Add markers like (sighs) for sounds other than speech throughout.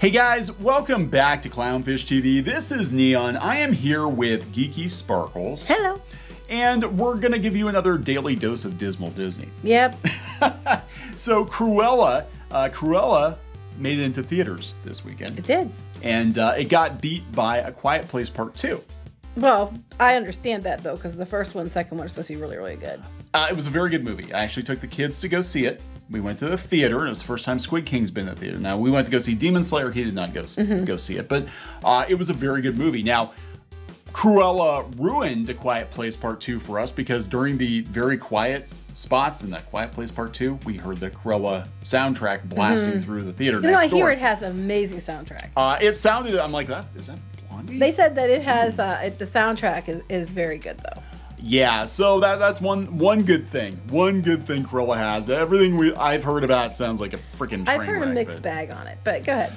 Hey guys, welcome back to Clownfish TV. This is Kneon. I am here with Geeky Sparkles. Hello. And we're going to give you another daily dose of Dismal Disney. Yep. (laughs) so, Cruella, uh, Cruella made it into theaters this weekend. It did. And uh, it got beat by A Quiet Place Part 2. Well, I understand that though, because the first one, second one are supposed to be really, really good. Uh, it was a very good movie. I actually took the kids to go see it. We went to the theater, and it was the first time Squid King's been in the theater. Now, we went to go see Demon Slayer. He did not go, Mm-hmm. go see it, but uh, it was a very good movie. Now, Cruella ruined A Quiet Place Part 2 for us because during the very quiet spots in that Quiet Place Part 2, we heard the Cruella soundtrack blasting through the theater Mm-hmm. You know, I door. hear it has an amazing soundtrack. uh, it sounded, I'm like, that is that Blondie? They said that it has uh, it, the soundtrack is, is very good though. Yeah, so that that's one one good thing. One good thing Cruella has. Everything we I've heard about sounds like a freaking I've heard a mixed but- bag on it, but go ahead.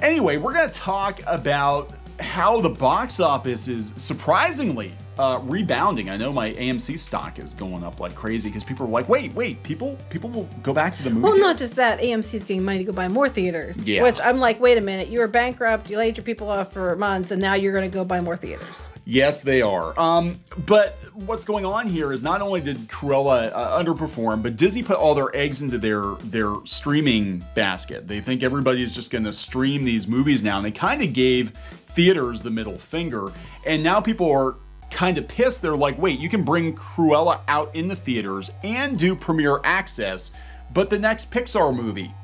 Anyway, we're going to talk about how the box office is surprisingly uh, rebounding. I know my AMC stock is going up like crazy because people are like, wait, wait, people people will go back to the movie. Well, theater? not just that, AMC is getting money to go buy more theaters. Yeah. Which I'm like, wait a minute, you were bankrupt, you laid your people off for months, and now you're going to go buy more theaters. Yes, they are. Um, but what's going on here is not only did Cruella uh, underperform, but Disney put all their eggs into their their streaming basket. They think everybody's just going to stream these movies now, and they kind of gave theaters the middle finger. And now people are kind of pissed. They're like, wait, you can bring Cruella out in the theaters and do premiere access, but the next Pixar movie,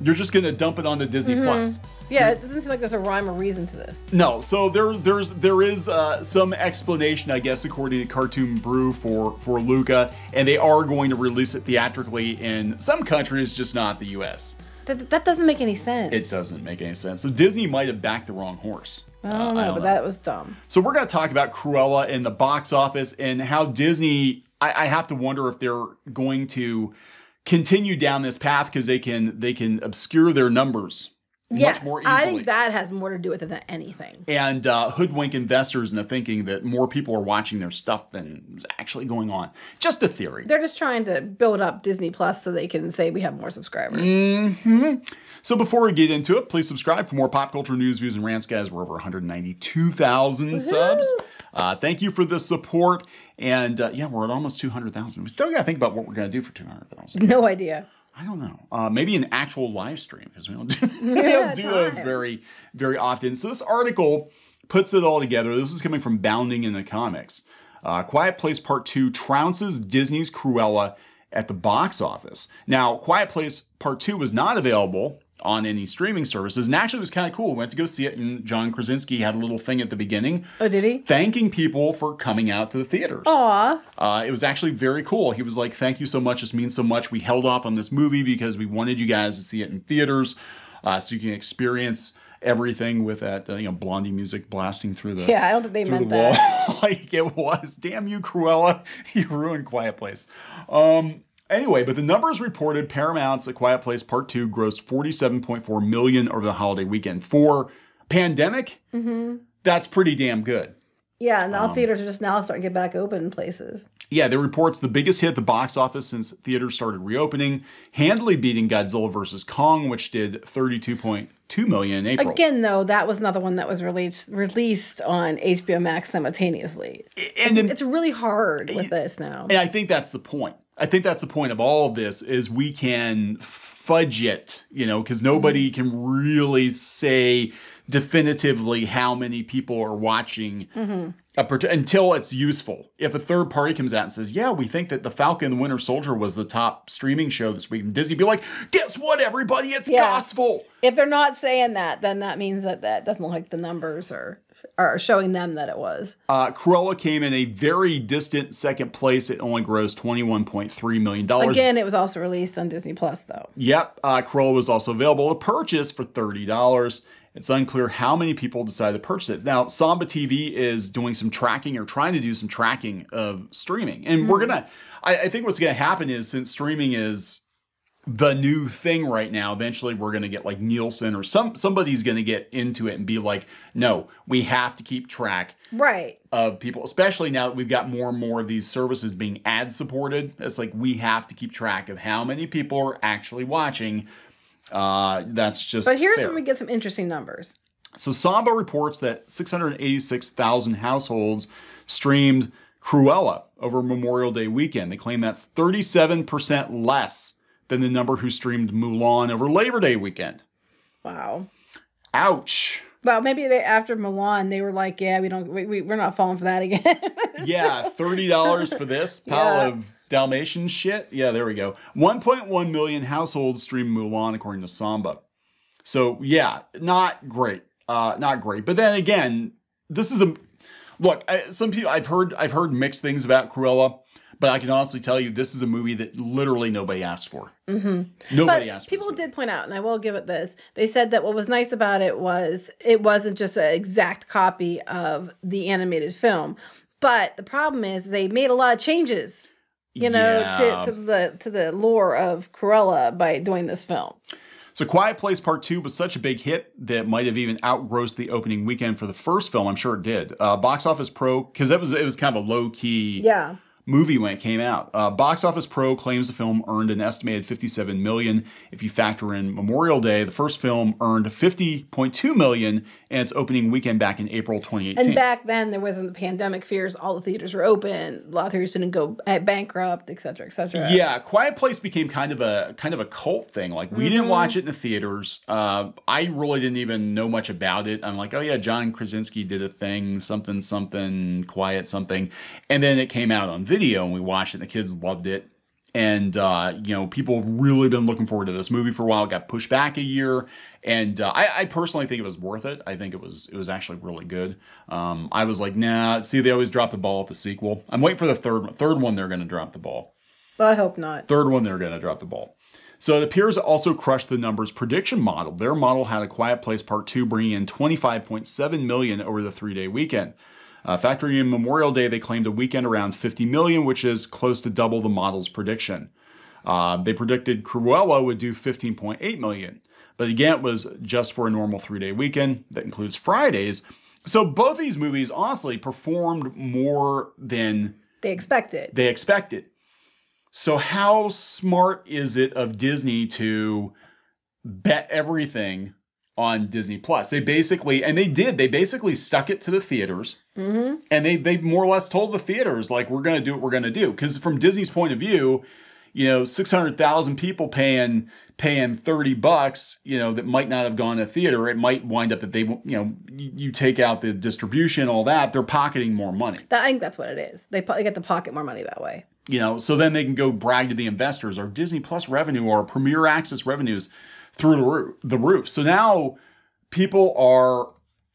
you're just going to dump it onto Disney Plus. Yeah, it doesn't seem like there's a rhyme or reason to this. No, so there, there's there is uh, some explanation, I guess, according to Cartoon Brew for for Luca, and they are going to release it theatrically in some countries, just not the U.S. That, that doesn't make any sense. It doesn't make any sense. So Disney might have backed the wrong horse. I don't Uh, know, but that was dumb. So we're going to talk about Cruella in the box office and how Disney. I, I have to wonder if they're going to continue down this path because they can they can obscure their numbers Yes, much more easily. I think that has more to do with it than anything. and uh, hoodwink investors into thinking that more people are watching their stuff than is actually going on. Just a theory. They're just trying to build up Disney Plus so they can say we have more subscribers. Mm. So before we get into it, please subscribe for more pop culture news, views, and rants, guys. We're over 192,000 subs. Uh, thank you for the support. And uh, yeah, we're at almost 200,000. We still got to think about what we're going to do for 200,000. No idea. I don't know. Uh, maybe an actual live stream because we don't do, (laughs) we don't do those very, very often. So this article puts it all together. This is coming from Bounding Into Comics. Uh, Quiet Place Part 2 trounces Disney's Cruella at the box office. Now, Quiet Place Part 2 was not available on any streaming services, and actually it was kind of cool. We went to go see it, and John Krasinski had a little thing at the beginning Oh, did he? thanking people for coming out to the theaters. Aw. Uh, it was actually very cool. He was like, "Thank you so much. This means so much. We held off on this movie because we wanted you guys to see it in theaters, uh, so you can experience everything with that uh, you know Blondie music blasting through the Yeah, I don't think they meant the that. (laughs) like it was. Damn you, Cruella! (laughs) You ruined Quiet Place. Um, anyway, but the numbers reported Paramount's A Quiet Place Part Two grossed forty-seven point four million over the holiday weekend for pandemic. Mm-hmm. That's pretty damn good. Yeah, Um, now theaters are just now starting to get back open in places. Yeah, the reports the biggest hit at the box office since theaters started reopening, handily beating Godzilla vs. Kong, which did 32.2 million in April. Again, though, that was another one that was released released on HBO Max simultaneously. and, then- It's really hard with this now. and I think that's the point. I think that's the point of all of this is we can fudge it, you know, because nobody Mm-hmm. can really say definitively how many people are watching Mm-hmm. a until it's useful. If a third party comes out and says, "Yeah, we think that the Falcon and the Winter Soldier was the top streaming show this week," and Disney be like, "Guess what, everybody? It's Yeah. gospel." If they're not saying that, then that means that that doesn't look like the numbers are are showing them that it was. Uh, Cruella came in a very distant second place. It only grossed $21.3 million. Again, it was also released on Disney Plus, though. Yep, uh, Cruella was also available to purchase for $30. It's unclear how many people decided to purchase it. Now, Samba TV is doing some tracking or trying to do some tracking of streaming. And we're hmm. going to, I think what's going to happen is since streaming is the new thing right now. Eventually, we're going to get like Nielsen or some somebody's going to get into it and be like, no, we have to keep track Right. of people, especially now that we've got more and more of these services being ad supported. It's like we have to keep track of how many people are actually watching Uh, that's just. But here's fair. where we get some interesting numbers. So Samba reports that 686,000 households streamed Cruella over Memorial Day weekend. They claim that's 37% less than the number who streamed Mulan over Labor Day weekend. Wow. Ouch. Well, maybe they after Mulan, they were like, "Yeah, we don't, we, we we're not falling for that again." (laughs) Yeah, $30 for this pile Yeah. of Dalmatian shit. Yeah, there we go. 1.1 million households streamed Mulan according to Samba. So yeah, not great. Uh, not great. But then again, this is a look. I, some people I've heard I've heard mixed things about Cruella, but I can honestly tell you this is a movie that literally nobody asked for. Mm-hmm. Nobody but asked. people did point out, and I will give it this. They said that what was nice about it was it wasn't just an exact copy of the animated film, but the problem is they made a lot of changes. You know, Yeah. to, to the to the lore of Cruella by doing this film. So Quiet Place Part 2 was such a big hit that might have even outgrossed the opening weekend for the first film. I'm sure it did. Uh, Box Office Pro, because it was it was kind of a low key Yeah. Movie when it came out. Uh, Box Office Pro claims the film earned an estimated 57 million. If you factor in Memorial Day, the first film earned 50.2 million in its opening weekend back in April 2018. And back then, there wasn't the pandemic fears. All the theaters were open. A lot of theaters didn't go uh, bankrupt, et cetera, et cetera. Yeah, Quiet Place became kind of a kind of a cult thing. Like we Mm-hmm. didn't watch it in the theaters. Uh, I really didn't even know much about it. I'm like, oh yeah, John Krasinski did a thing, something, something, quiet, something, and then it came out on video, and we watched it. and The kids loved it, and uh, you know, people have really been looking forward to this movie for a while. It got pushed back a year, and uh, I, I personally think it was worth it. I think it was it was actually really good. Um, I was like, nah. See, they always drop the ball at the sequel. I'm waiting for the third one. Third one, they're going to drop the ball. But I hope not. Third one, they're going to drop the ball. So it appears also crushed the numbers prediction model. Their model had a Quiet Place Part 2 bringing in 25.7 million over the three-day weekend. Uh, factoring in Memorial Day, they claimed a weekend around 50 million, which is close to double the model's prediction. Uh, they predicted Cruella would do 15.8 million, but again, it was just for a normal three-day weekend that includes Fridays. So both these movies honestly performed more than They expected. they expected. So how smart is it of Disney to bet everything on Disney Plus? They basically, and they did, they basically stuck it to the theaters. Mm-hmm. And they they more or less told the theaters like we're going to do what we're going to do because from Disney's point of view, you know, 600,000 people paying paying 30 bucks, you know, that might not have gone to theater, it might wind up that they, you know, you, take out the distribution, all that, they're pocketing more money. That, I think that's what it is. They, po- get to pocket more money that way. You know, so then they can go brag to the investors our Disney Plus revenue or Premiere Access revenues through the roof. The roof. So now people are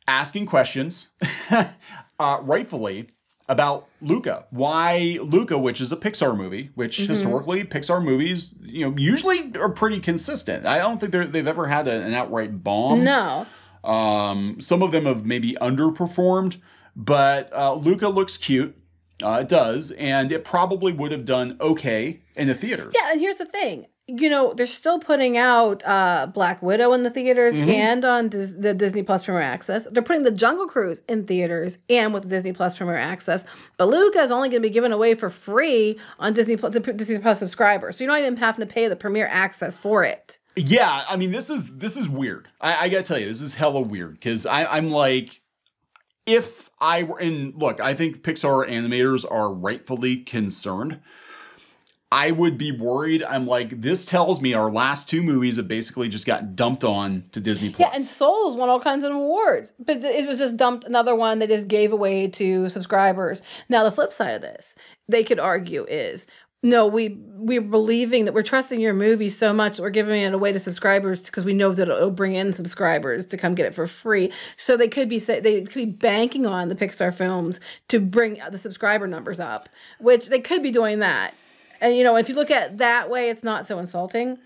asking questions, (laughs) uh, rightfully, about Luca. Why Luca, which is a Pixar movie, which historically Pixar movies, you know, usually are pretty consistent. I don't think they've ever had a- an outright bomb. No. Um, some of them have maybe underperformed, but uh, Luca looks cute. Uh, it does, and it probably would have done okay in the theaters. Yeah, and here's the thing. You know, they're still putting out uh, Black Widow in the theaters Mm-hmm. and on Dis- the Disney Plus Premiere Access. They're putting the Jungle Cruise in theaters and with Disney Plus Premiere Access. Beluga is only going to be given away for free on Disney Plus, to Disney Plus subscribers. So you're not even having to pay the Premiere Access for it. Yeah, I mean this is this is weird. I, I gotta tell you, this is hella weird because I'm like, if I were in look, I think Pixar animators are rightfully concerned. I would be worried. I'm like, this tells me our last two movies have basically just got dumped on to Disney Plus. Yeah, and Souls won all kinds of awards, but it was just dumped another one they just gave away to subscribers. Now the flip side of this, they could argue is no, we we're believing that we're trusting your movie so much that we're giving it away to subscribers because we know that it'll bring in subscribers to come get it for free. So they could be say they could be banking on the Pixar films to bring the subscriber numbers up, which they could be doing that. And you know, if you look at it that way, it's not so insulting.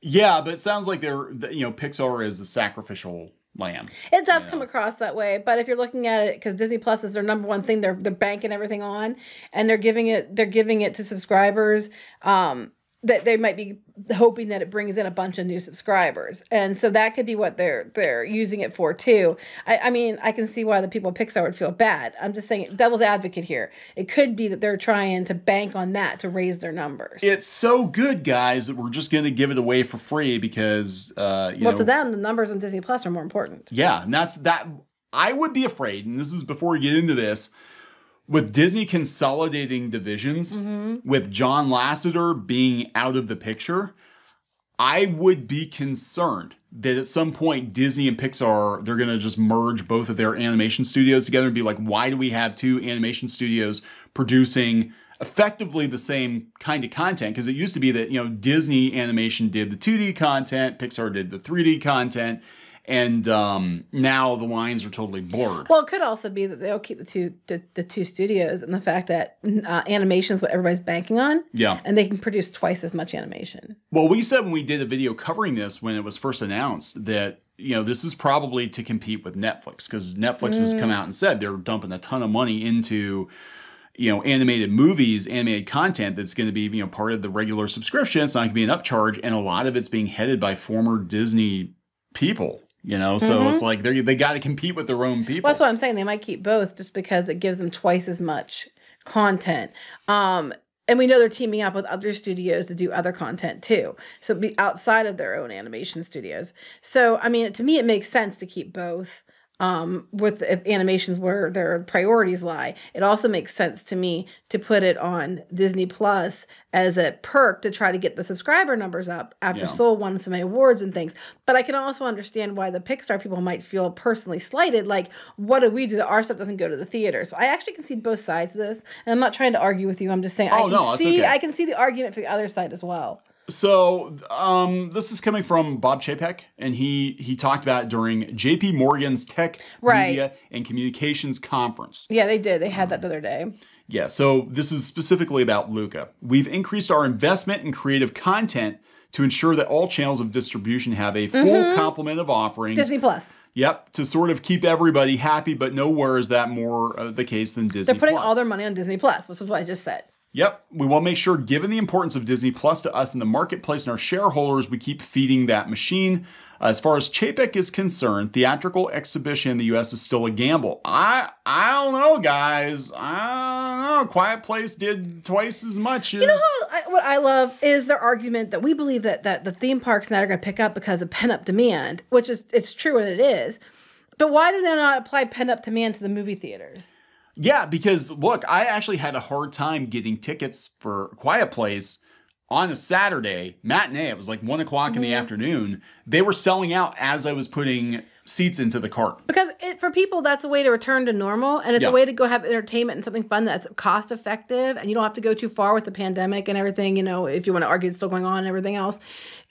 yeah, but it sounds like they're you know Pixar is the sacrificial lamb. It does come across that way, but if you're looking at it because Disney Plus is their number one thing, they're they're banking everything on, and they're giving it they're giving it to subscribers. Um, that they might be hoping that it brings in a bunch of new subscribers, and so that could be what they're they're using it for too. I, I mean, I can see why the people at Pixar would feel bad. I'm just saying, devil's advocate here. It could be that they're trying to bank on that to raise their numbers. It's so good, guys, that we're just going to give it away for free because, uh, you well, know, to them, the numbers on Disney Plus are more important. Yeah, and that's that. I would be afraid, and this is before we get into this, with Disney consolidating divisions, mm-hmm. with John Lasseter being out of the picture, I would be concerned that at some point Disney and Pixar they're going to just merge both of their animation studios together and be like, why do we have two animation studios producing effectively the same kind of content? Because it used to be that you know Disney animation did the 2D content, Pixar did the 3D content, and um, now the lines are totally blurred. Well, it could also be that they'll keep the two the, the two studios and the fact that uh, animation is what everybody's banking on. Yeah. and they can produce twice as much animation. Well, we said when we did a video covering this when it was first announced that you know this is probably to compete with Netflix because Netflix has come out and said they're dumping a ton of money into you know animated movies, animated content that's going to be you know part of the regular subscription. It's not going to be an upcharge, and a lot of it's being headed by former Disney people. You know, so it's like they they got to compete with their own people. Well, that's what I'm saying. They might keep both just because it gives them twice as much content. Um, and we know they're teaming up with other studios to do other content too. So be outside of their own animation studios. So I mean, to me, it makes sense to keep both. Um, with if animations where their priorities lie, it also makes sense to me to put it on Disney Plus as a perk to try to get the subscriber numbers up after Yeah. Soul won so many awards and things. But I can also understand why the Pixar people might feel personally slighted. Like, what do we do our stuff doesn't go to the theater? So I actually can see both sides of this, and I'm not trying to argue with you. I'm just saying I Oh, can no, see okay. I can see the argument for the other side as well. So um, this is coming from Bob Chapek, and he he talked about it during J.P. Morgan's Tech Right. Media and Communications Conference. Yeah, they did. They had that the other day. Yeah, so this is specifically about Luca. We've increased our investment in creative content to ensure that all channels of distribution have a full complement of offerings. Mm-hmm. Disney Plus. Yep, to sort of keep everybody happy, but nowhere is that more uh, the case than Disney. They're putting Plus. all their money on Disney Plus, which is what I just said. Yep, we want to make sure, given the importance of Disney Plus to us in the marketplace and our shareholders, we keep feeding that machine. As far as Chapek is concerned, theatrical exhibition in the U.S. is still a gamble. I I don't know, guys. I don't know. Quiet Place did twice as much as. You know how I, what I love is their argument that we believe that that the theme parks now are going to pick up because of pent up demand, which is it's true and it is. But why do they not apply pent up demand to the movie theaters? Yeah, because look, I actually had a hard time getting tickets for Quiet Place on a Saturday matinee. It was like one o'clock in the mm-hmm. afternoon. They were selling out as I was putting seats into the cart. Because it, for people, that's a way to return to normal, and it's Yeah. a way to go have entertainment and something fun that's cost effective, and you don't have to go too far with the pandemic and everything. You know, if you want to argue it's still going on and everything else,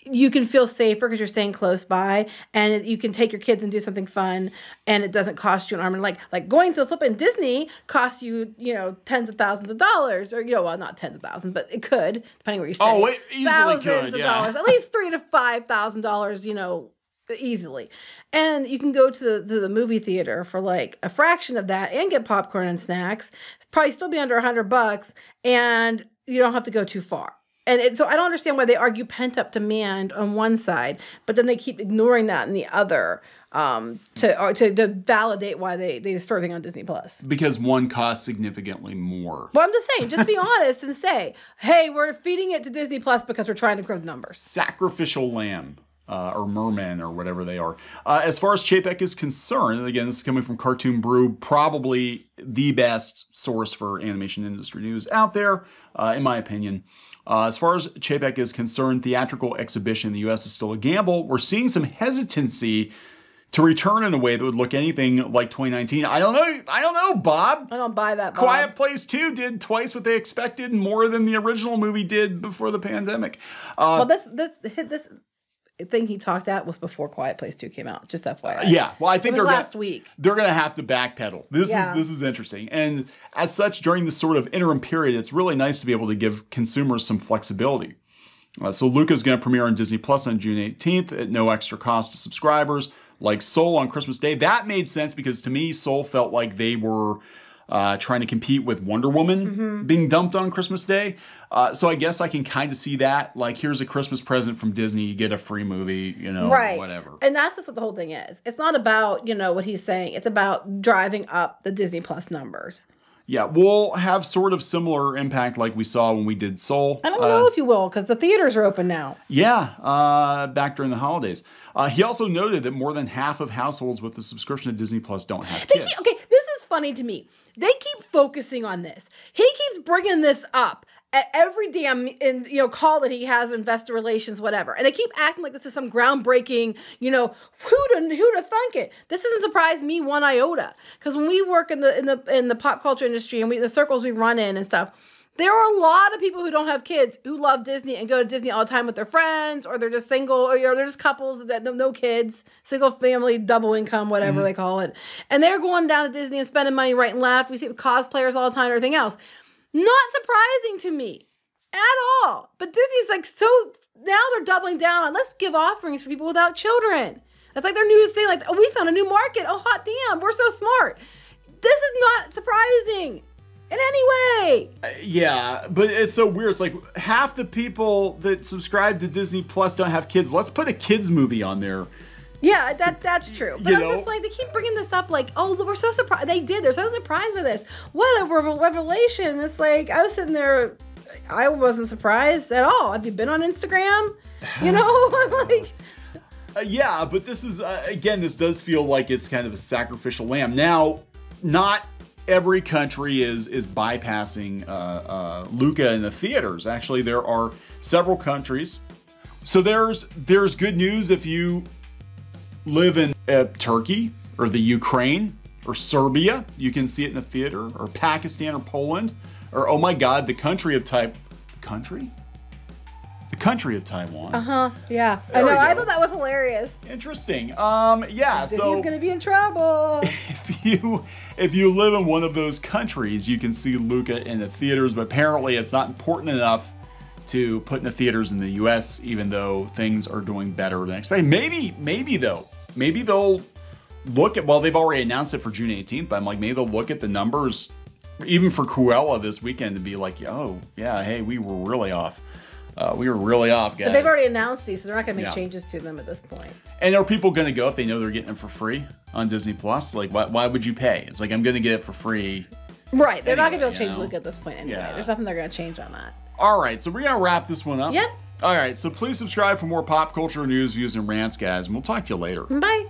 you can feel safer because you're staying close by, and you can take your kids and do something fun, and it doesn't cost you an arm and leg. Like going to the flip flipping Disney costs you, you know, tens of thousands of dollars, or you know, well, not tens of thousands, but it could depending where you oh, stay. Oh, it easily thousands could, of dollars, at least three to five thousand dollars. You know, easily. And you can go to the, to the movie theater for like a fraction of that and get popcorn and snacks. Probably still be under a hundred bucks, and you don't have to go too far. And it, so I don't understand why they argue pent up demand on one side, but then they keep ignoring that in the other um, to, or to to validate why they they start everything on Disney Plus. Because one costs significantly more. Well, I'm just saying, just be (laughs) honest and say, hey, we're feeding it to Disney Plus because we're trying to grow the numbers. Sacrificial lamb. Uh, or mermen, or whatever they are. Uh, as far as Chapek is concerned, again, this is coming from Cartoon Brew, probably the best source for animation industry news out there, uh, in my opinion. Uh, as far as Chapek is concerned, theatrical exhibition in the US is still a gamble. We're seeing some hesitancy to return in a way that would look anything like 2019. I don't know. I don't know, Bob. I don't buy that. Bob. Quiet Place 2 did twice what they expected, more than the original movie did before the pandemic. Uh, Well, this this this thing he talked at was before Quiet Place Two came out. Just FYI. yeah, well, I think they're last gonna, week. They're going to have to backpedal. This Yeah. is this is interesting, and as such, during this sort of interim period, it's really nice to be able to give consumers some flexibility. Uh, so Luca's going to premiere on Disney Plus on June 18th at no extra cost to subscribers. Like Soul on Christmas Day, that made sense because to me, Soul felt like they were uh, trying to compete with Wonder Woman Mm-hmm. being dumped on Christmas Day. Uh, so I guess I can kind of see that. Like, here's a Christmas present from Disney. You get a free movie, you know, right whatever. and that's just what the whole thing is it's not about you know what he's saying it's about driving up the disney plus numbers Yeah, we'll have sort of similar impact like we saw when we did Soul. i don't Uh, know if you will because the theaters are open now Yeah, uh, back during the holidays. Uh, he also noted that more than half of households with a subscription to Disney Plus don't have kids. okay, funny to me. They keep focusing on this. He keeps bringing this up at every damn in, you know call that he has investor relations whatever and they keep acting like this is some groundbreaking you know who to who'd have thunk it this doesn't surprise me one iota because when we work in the in the in the pop culture industry and we the circles we run in and stuff there are a lot of people who don't have kids who love Disney and go to Disney all the time with their friends, or they're just single, or you know, they're just couples that no, no kids, single family, double income, whatever mm-hmm. they call it. And they're going down to Disney and spending money right and left. We see the cosplayers all the time, everything else. Not surprising to me at all. But Disney's like so now they're doubling down on let's give offerings for people without children. That's like their new thing. Like, oh, we found a new market. Oh, hot damn, we're so smart. This is not surprising in any way. Yeah, but it's so weird. It's like half the people that subscribe to Disney Plus don't have kids. Let's put a kids movie on there. Yeah, that that's true. But You I'm know? just like they keep bringing this up, like, oh, we're so surprised. They did. They're so surprised with this. What a revelation! It's like I was sitting there, I wasn't surprised at all. Have you been on Instagram? You (sighs) know, (laughs) I'm like, Uh, yeah, but this is uh, again, this does feel like it's kind of a sacrificial lamb. Now, not every country is is bypassing uh, uh, Luca in the theaters. Actually, there are several countries. So there's there's good news if you live in uh, Turkey or the Ukraine or Serbia, you can see it in the theater, or Pakistan or Poland, or oh my God, the country of type country, the country of Taiwan. Uh huh? Yeah, I There we know. I thought that was hilarious. Interesting. Um, yeah. So He's gonna be in trouble. (laughs) if you if you live in one of those countries, you can see Luca in the theaters. But apparently, it's not important enough to put in the theaters in the U.S. Even though things are doing better than expected. Maybe, maybe though, maybe they'll look at. Well, they've already announced it for June 18th, but I'm like, maybe they'll look at the numbers, even for Cruella this weekend, to be like, oh yeah, hey, we were really off. Uh, we were really off, guys. But they've already announced these, so they're not gonna make Yeah. changes to them at this point. And are people going to go if they know they're getting them for free on Disney Plus? Like, why, why would you pay? It's like I'm going to get it for free. Right. They're not gonna be able to change know. Luke at this point anyway. Yeah. There's nothing they're gonna change on that. All right, so we're going to wrap this one up. Yep. All right, so please subscribe for more pop culture news, views, and rants, guys, and we'll talk to you later. Bye.